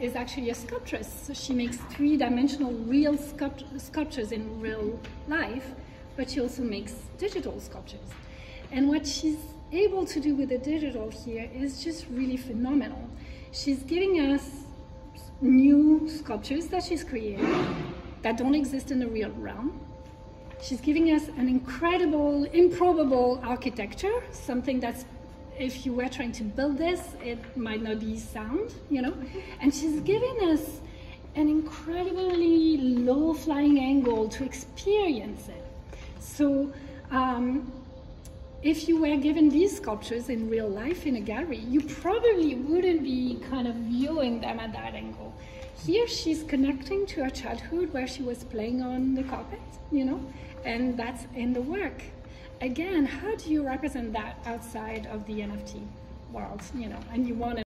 is actually a sculptress. So she makes three-dimensional real sculpt sculptures in real life, but she also makes digital sculptures. And what she's able to do with the digital here is just really phenomenal. She's giving us new sculptures that she's created that don't exist in the real realm. She's giving us an incredible, improbable architecture, something that's if you were trying to build this, it might not be sound, you know? And she's giving us an incredibly low flying angle to experience it. So um, if you were given these sculptures in real life in a gallery, you probably wouldn't be kind of viewing them at that angle. Here she's connecting to her childhood where she was playing on the carpet, you know, and that's in the work again, how do you represent that outside of the NFT world? You know, and you want to